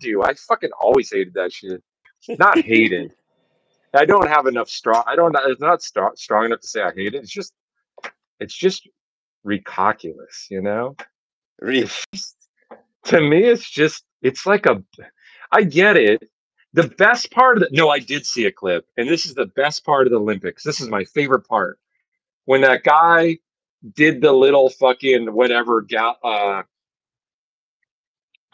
do. I fucking always hated that shit. Not hated. I don't have enough strong. I don't. It's not strong, strong enough to say I hate it. It's just, it's just recalculous. You know. Re- to me, it's just. It's like a. I get it. The best part of the no, I did see a clip, and this is the best part of the Olympics. This is my favorite part when that guy did the little fucking whatever gal. Uh,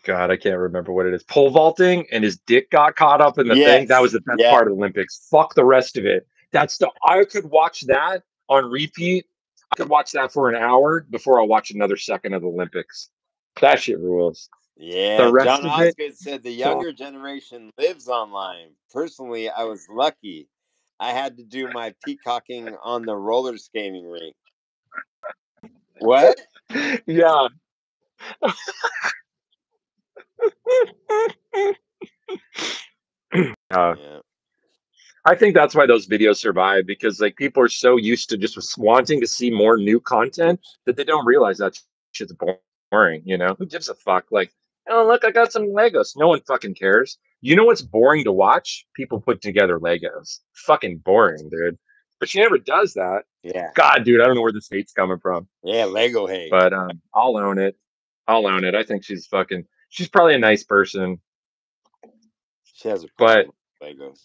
God, I can't remember what it is. Pole vaulting, and his dick got caught up in the thing. That was the best yeah. part of the Olympics. Fuck the rest of it. That's the I could watch that on repeat. I could watch that for an hour before I watch another second of the Olympics. That shit rules. Yeah, The rest John Osgood said the younger generation lives online. Personally, I was lucky. I had to do my peacocking on the roller skating rink. What? Yeah. uh, Yeah. I think that's why those videos survive because like people are so used to just wanting to see more new content that they don't realize that shit's boring. You know, who gives a fuck? Like, oh look, I got some Legos. No one fucking cares. You know what's boring to watch? People put together Legos. Fucking boring, dude. But she never does that. Yeah. God, dude, I don't know where this hate's coming from, Yeah, Lego hate. but um, I'll own it. I'll own it. I think she's fucking. She's probably a nice person. she has a but- Legos.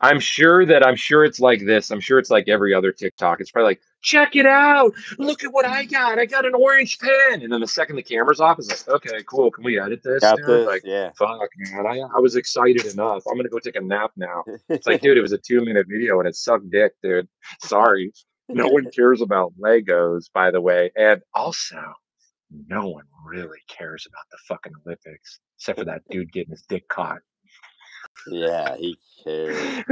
I'm sure that I'm sure it's like this. I'm sure it's like every other TikTok. It's probably like, check it out. Look at what I got. I got an orange pen. And then the second the camera's off, it's like, okay, cool. Can we edit this? This? Like, yeah. fuck, man. I, I was excited enough. I'm gonna go take a nap now. It's like, dude, it was a two minute video and it sucked dick, dude. Sorry. No one cares about Legos, by the way. And also, no one really cares about the fucking Olympics, except for that dude getting his dick caught. yeah, he cares.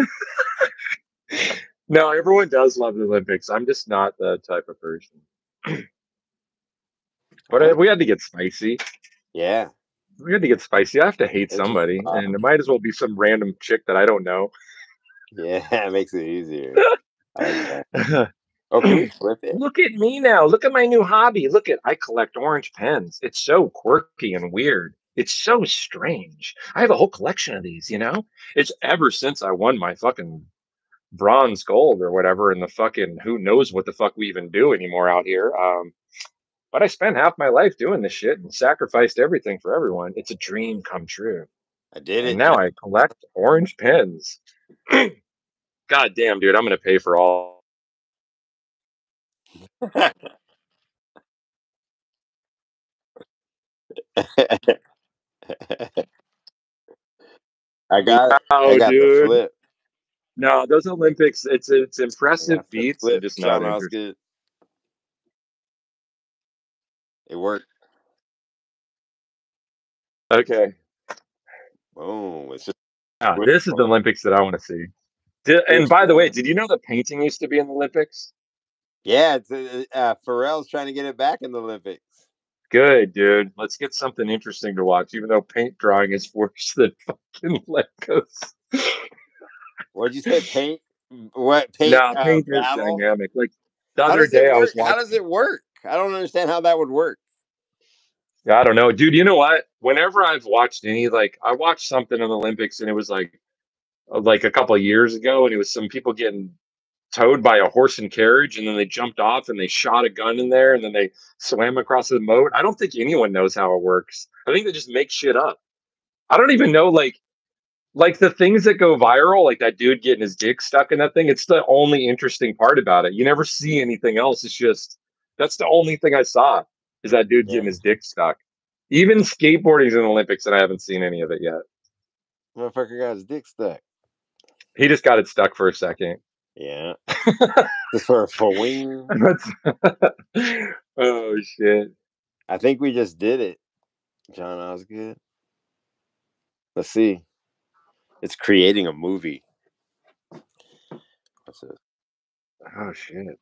no, everyone does love the Olympics. I'm just not the type of person. but uh, we had to get spicy. Yeah. We had to get spicy. I have to hate somebody, fun. and it might as well be some random chick that I don't know. Yeah, it makes it easier. Like that. Can we flip it? Look at me now. Look at my new hobby. Look at I collect orange pens. It's so quirky and weird. It's so strange. I have a whole collection of these, you know? It's ever since I won my fucking bronze gold or whatever in the fucking who knows what the fuck we even do anymore out here. Um but I spent half my life doing this shit and sacrificed everything for everyone. It's a dream come true. I did it. And now I collect orange pens. God damn, dude, I'm gonna pay for all I got I got the dude. flip. No, those Olympics, it's it's I impressive got the feats. Flip. just not. Osgood. It worked. Okay. Boom. It's just Ah, this is the. Olympics that I want to see. And by the way, did you know that painting used to be in the Olympics? Yeah. It's, uh, uh, Pharrell's trying to get it back in the Olympics. Good, dude. Let's get something interesting to watch, even though paint drawing is worse than fucking Legos. What did you say? Paint? What paint? no, uh, paint is battle? dynamic. Like the How other day, I was watching. How does it work? I don't understand how that would work. I don't know, dude. You know what? Whenever I've watched any, like, I watched something in the Olympics, and it was like, uh, like a couple of years ago, and it was some people getting towed by a horse and carriage, and then they jumped off and they shot a gun in there, and then they swam across the moat. I don't think anyone knows how it works. I think they just make shit up. I don't even know, like, like the things that go viral, like that dude getting his dick stuck in that thing. It's the only interesting part about it. You never see anything else. It's just that's the only thing I saw is that dude Yeah. getting his dick stuck. Even skateboarding's in the Olympics, and I haven't seen any of it yet. Motherfucker got his dick stuck. He just got it stuck for a second. Yeah. For for wing. That's- oh shit! I think we just did it. John Osgood. Let's see. It's creating a movie. What's it? Oh shit!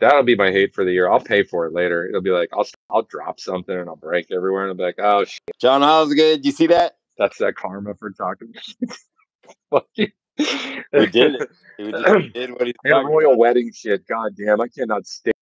That'll be my hate for the year. I'll pay for it later. It'll be like I'll I'll drop something and I'll break everywhere and I'll be like, oh shit, John Osgood, you see that? that's that karma for talking. Fuck you. We did it. We did what And talking royal wedding shit. God damn, I cannot stand